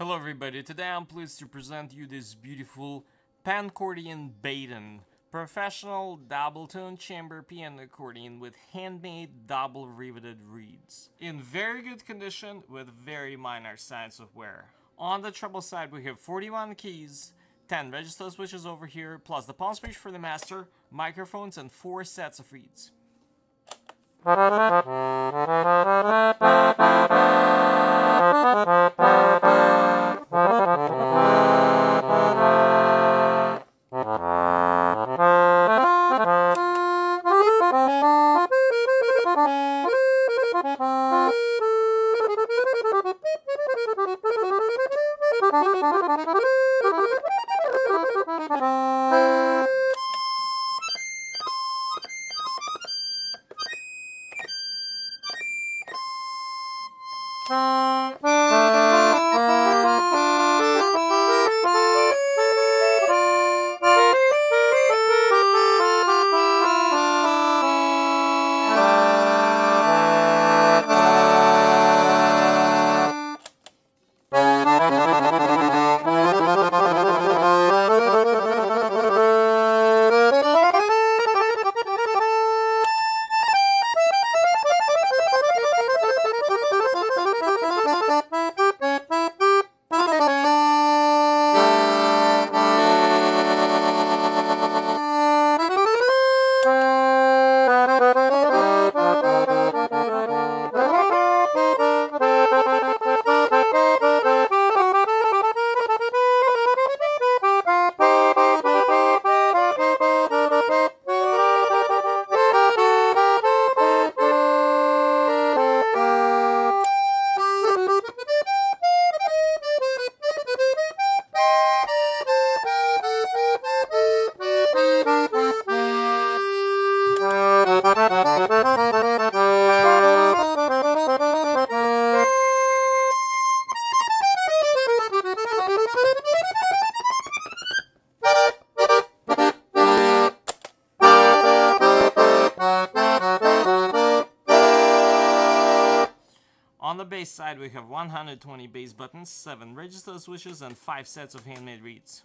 Hello everybody, today I'm pleased to present you this beautiful Pancordion Baton professional double tone chamber piano accordion with handmade double riveted reeds. In very good condition with very minor signs of wear. On the treble side we have 41 keys, 10 register switches over here, plus the palm switch for the master, microphones and 4 sets of reeds. Thank you. On the bass side we have 120 bass buttons, 7 register switches and 5 sets of handmade reeds.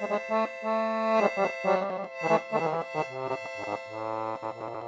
Thank you.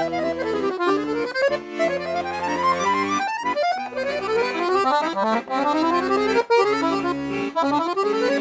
Thank you.